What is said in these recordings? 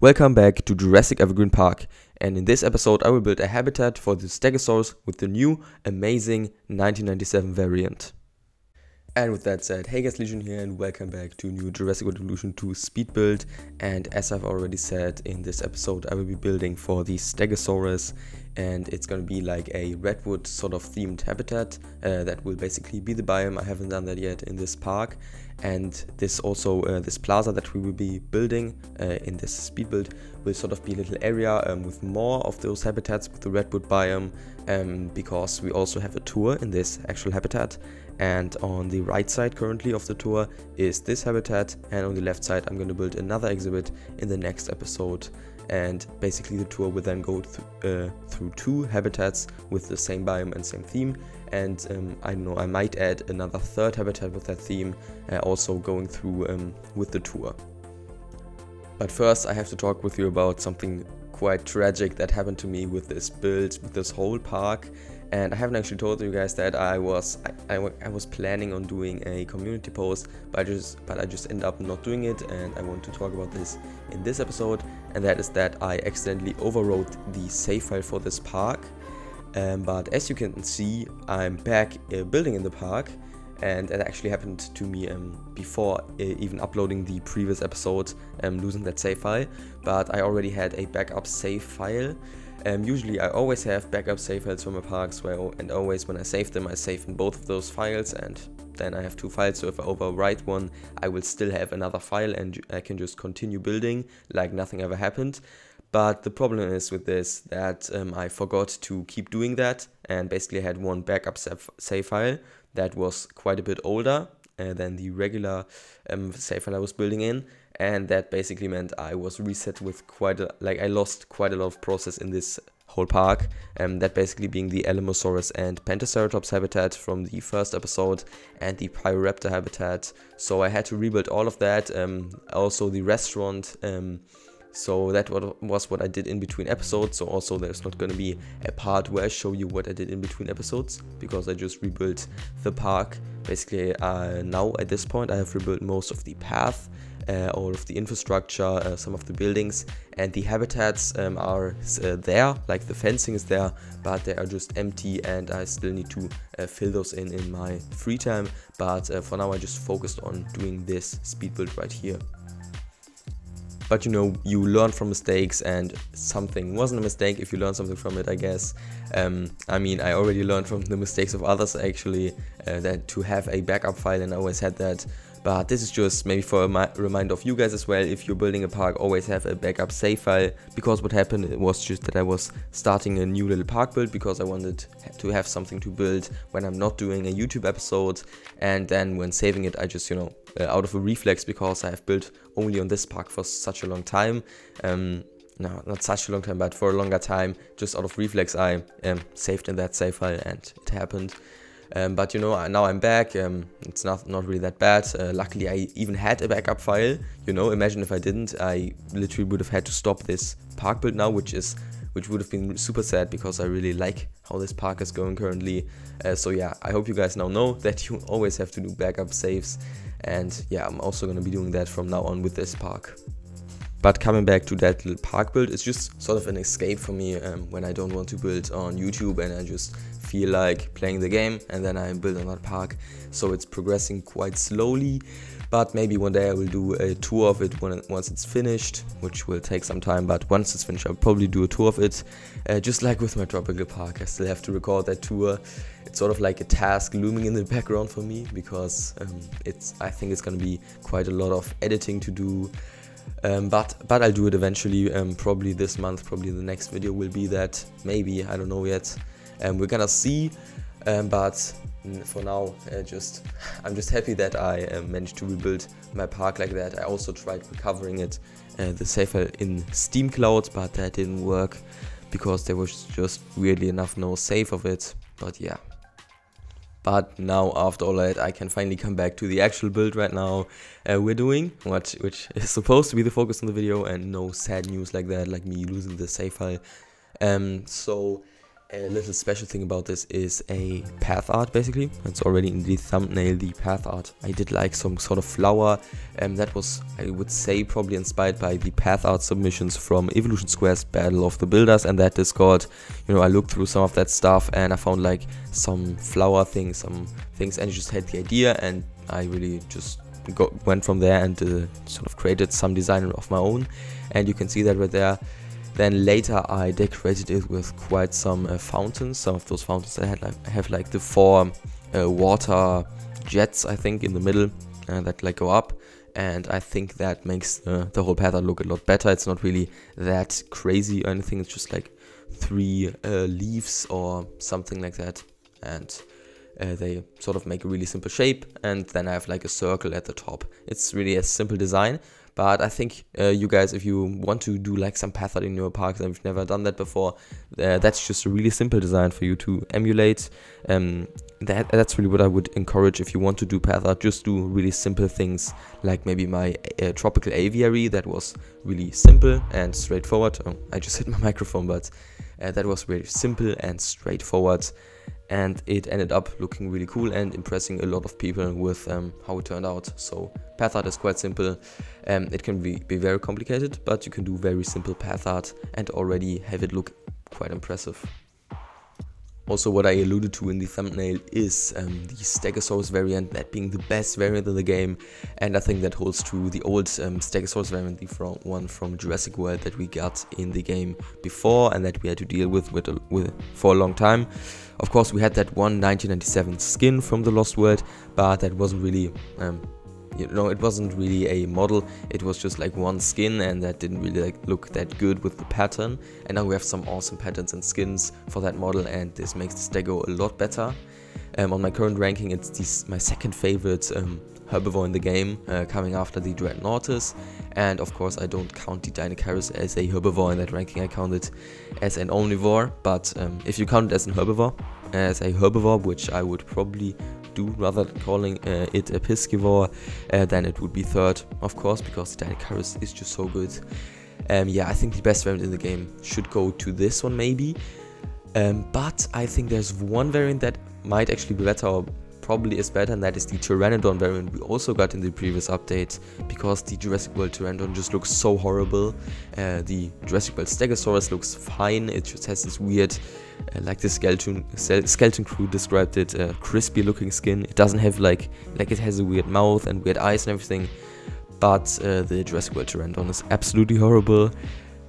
Welcome back to Jurassic Evergreen Park and in this episode I will build a habitat for the Stegosaurus with the new amazing 1997 variant. And with that said, hey guys Legion here and welcome back to new Jurassic World Evolution 2 speed build. And as I've already said in this episode I will be building for the Stegosaurus and it's going to be like a redwood sort of themed habitat uh, that will basically be the biome. I haven't done that yet in this park. And this also uh, this plaza that we will be building uh, in this speed build will sort of be a little area um, with more of those habitats with the redwood biome um, because we also have a tour in this actual habitat and on the right side currently of the tour is this habitat and on the left side I'm going to build another exhibit in the next episode. And basically the tour will then go th uh, through two habitats with the same biome and same theme. And um, I don't know I might add another third habitat with that theme uh, also going through um, with the tour. But first I have to talk with you about something quite tragic that happened to me with this build, with this whole park and I haven't actually told you guys that I was I, I, was planning on doing a community post but I just but I just end up not doing it and I want to talk about this in this episode and that is that I accidentally overwrote the save file for this park. Um, but as you can see I'm back uh, building in the park and it actually happened to me um, before uh, even uploading the previous episode um, losing that save file. But I already had a backup save file um, usually I always have backup save files for my parks where, and always when I save them I save in both of those files and then I have two files so if I overwrite one I will still have another file and I can just continue building like nothing ever happened. But the problem is with this that um, I forgot to keep doing that and basically I had one backup save file that was quite a bit older uh, than the regular um, save file I was building in and that basically meant I was reset with quite a, like I lost quite a lot of process in this whole park, um, that basically being the Alamosaurus and Pentaceratops habitat from the first episode and the Pyroraptor habitat. So I had to rebuild all of that, um, also the restaurant. Um, so that was what I did in between episodes. So also there's not going to be a part where I show you what I did in between episodes because I just rebuilt the park. Basically uh, now at this point I have rebuilt most of the path uh, all of the infrastructure, uh, some of the buildings, and the habitats um, are uh, there, like the fencing is there, but they are just empty and I still need to uh, fill those in in my free time. But uh, for now I just focused on doing this speed build right here but you know you learn from mistakes and something wasn't a mistake if you learn something from it i guess. Um, i mean i already learned from the mistakes of others actually uh, that to have a backup file and i always had that but this is just maybe for a reminder of you guys as well. If you're building a park always have a backup save file. Because what happened was just that I was starting a new little park build because I wanted to have something to build when I'm not doing a YouTube episode. And then when saving it I just you know uh, out of a reflex because I have built only on this park for such a long time. Um, no, not such a long time, but for a longer time, just out of reflex, I um, saved in that save file and it happened. Um, but you know, now I'm back. Um, it's not not really that bad. Uh, luckily, I even had a backup file. You know, imagine if I didn't, I literally would have had to stop this park build now, which is which would have been super sad because I really like how this park is going currently. Uh, so yeah, I hope you guys now know that you always have to do backup saves. And yeah, I'm also gonna be doing that from now on with this park. But coming back to that little park build, it's just sort of an escape for me um, when I don't want to build on YouTube and I just feel like playing the game and then I build another park. So it's progressing quite slowly, but maybe one day I will do a tour of it when, once it's finished, which will take some time, but once it's finished I'll probably do a tour of it. Uh, just like with my tropical park, I still have to record that tour. It's sort of like a task looming in the background for me because um, it's I think it's gonna be quite a lot of editing to do um, but but I'll do it eventually. Um, probably this month. Probably the next video will be that. Maybe I don't know yet. Um, we're gonna see. Um, but for now, uh, just I'm just happy that I uh, managed to rebuild my park like that. I also tried recovering it, uh, the safer in Steam Cloud, but that didn't work because there was just weirdly enough no save of it. But yeah. But now after all that I can finally come back to the actual build right now uh, we're doing, what, which is supposed to be the focus on the video and no sad news like that, like me losing the save file. Um, so A little special thing about this is a path art basically. It's already in the thumbnail, the path art. I did like some sort of flower and that was, I would say, probably inspired by the path art submissions from Evolution Square's Battle of the Builders and that Discord. You know, I looked through some of that stuff and I found like some flower things, some things and I just had the idea and I really just went from there and uh, sort of created some design of my own and you can see that right there then later I decorated it with quite some uh, fountains. Some of those fountains I had like, have like the four uh, water jets I think in the middle uh, that like go up and I think that makes the whole pattern look a lot better. It's not really that crazy or anything. It's just like three uh, leaves or something like that and uh, they sort of make a really simple shape and then I have like a circle at the top. It's really a simple design but I think uh, you guys, if you want to do like some path art in your parks and you've never done that before, uh, that's just a really simple design for you to emulate. Um, that that's really what I would encourage if you want to do path art. Just do really simple things, like maybe my uh, tropical aviary that was really simple and straightforward. Oh, I just hit my microphone, but uh, that was really simple and straightforward and it ended up looking really cool and impressing a lot of people with um, how it turned out. So path art is quite simple. Um, it can be, be very complicated, but you can do very simple path art and already have it look quite impressive. Also what I alluded to in the thumbnail is um, the Stegosaurus variant, that being the best variant in the game and I think that holds true the old um, Stegosaurus variant, the from one from Jurassic World that we got in the game before and that we had to deal with, with, with for a long time. Of course we had that one 1997 skin from the Lost World, but that wasn't really um, you know it wasn't really a model. It was just like one skin and that didn't really like look that good with the pattern. And now we have some awesome patterns and skins for that model and this makes the stego a lot better. Um, on my current ranking it's this, my second favorite um, herbivore in the game uh, coming after the Dreadnoughtus and of course I don't count the Deinocheirus as a herbivore in that ranking I count it as an omnivore but um, if you count it as an herbivore as a herbivore which I would probably do rather than calling uh, it a piscivore, uh, then it would be third, of course, because the Deinocheirus is just so good. Um, yeah, I think the best variant in the game should go to this one maybe. Um, but I think there's one variant that might actually be better or probably is better and that is the Pteranodon variant we also got in the previous update because the Jurassic World Pteranodon just looks so horrible. Uh, the Jurassic World Stegosaurus looks fine, it just has this weird, uh, like the skeleton, skeleton crew described it, uh, crispy looking skin. It doesn't have like, like it has a weird mouth and weird eyes and everything, but uh, the Jurassic World Pteranodon is absolutely horrible.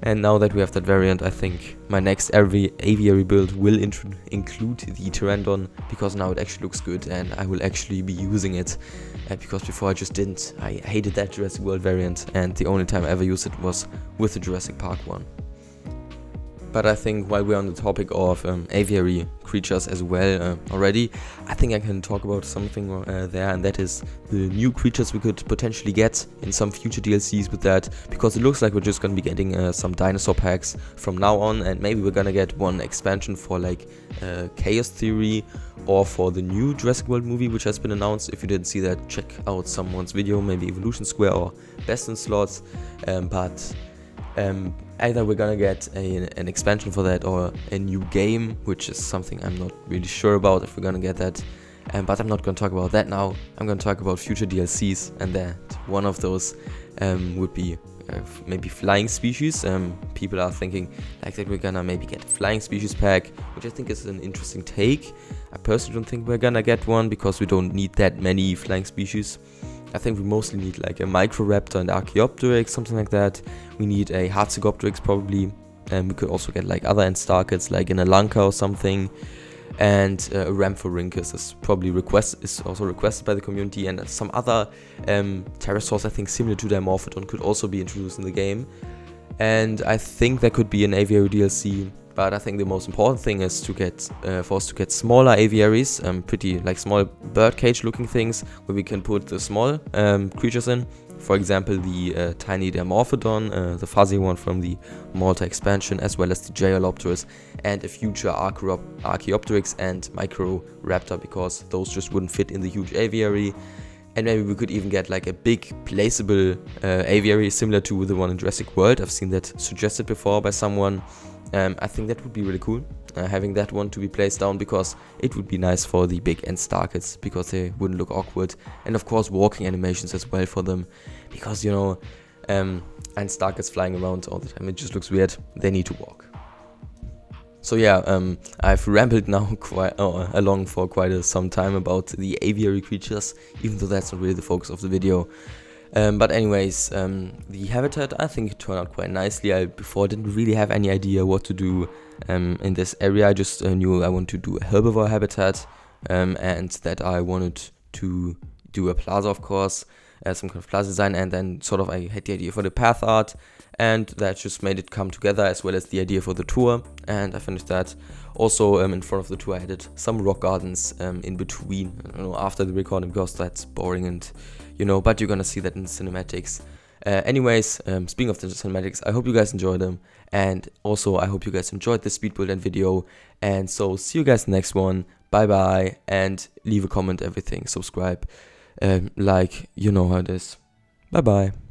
And now that we have that variant, I think my next every aviary build will include the Pteranodon because now it actually looks good and I will actually be using it uh, because before I just didn't. I hated that Jurassic World variant and the only time I ever used it was with the Jurassic Park one. But I think while we're on the topic of um, aviary creatures as well uh, already, I think I can talk about something uh, there, and that is the new creatures we could potentially get in some future DLCs with that, because it looks like we're just gonna be getting uh, some dinosaur packs from now on, and maybe we're gonna get one expansion for like uh, Chaos Theory or for the new Jurassic World movie, which has been announced. If you didn't see that, check out someone's video, maybe Evolution Square or Best in Slots. Um, but um, either we're gonna get a, an expansion for that or a new game, which is something I'm not really sure about if we're gonna get that. Um, but I'm not gonna talk about that now. I'm gonna talk about future DLCs, and that one of those um, would be uh, maybe flying species. Um, people are thinking like that we're gonna maybe get a flying species pack, which I think is an interesting take. I personally don't think we're gonna get one because we don't need that many flying species. I think we mostly need like a Microraptor and Archaeopteryx, something like that. We need a Hatzegopteryx probably. And we could also get like other azhdarchids like an Alanqa or something. And uh, a Rhamphorhynchus is probably request is also requested by the community. And some other um, pterosaurs I think similar to Dimorphodon could also be introduced in the game. And I think there could be an aviary DLC but I think the most important thing is to get uh, for us to get smaller aviaries, um, pretty like small bird cage looking things where we can put the small um, creatures in. For example, the uh, tiny Dimorphodon, uh, the fuzzy one from the Malta expansion, as well as the Jeholopterus and a future Archaeopteryx and Microraptor because those just wouldn't fit in the huge aviary. And maybe we could even get like a big placeable uh, aviary similar to the one in Jurassic World. I've seen that suggested before by someone. Um, I think that would be really cool. uh, having that one to be placed down because it would be nice for the big end star because they wouldn't look awkward and of course walking animations as well for them because you know um, and star flying around all the time it just looks weird they need to walk so yeah, um, I've rambled now quite uh, along for quite a, some time about the aviary creatures, even though that's not really the focus of the video. Um, but anyways, um, the habitat I think it turned out quite nicely. I before didn't really have any idea what to do um, in this area. I just uh, knew I wanted to do a herbivore habitat um, and that I wanted to do a plaza, of course, uh, some kind of plaza design, and then sort of I had the idea for the path art, and that just made it come together as well as the idea for the tour, and I finished that. Also, um, in front of the tour, I added some rock gardens um, in between, you know, after the recording because that's boring and you know, but you're gonna see that in cinematics. Uh, anyways, um, speaking of the cinematics, I hope you guys enjoyed them, and also I hope you guys enjoyed the speed build and video. And so see you guys next one. Bye bye, and leave a comment, everything, subscribe, um, like, you know how it is. Bye bye.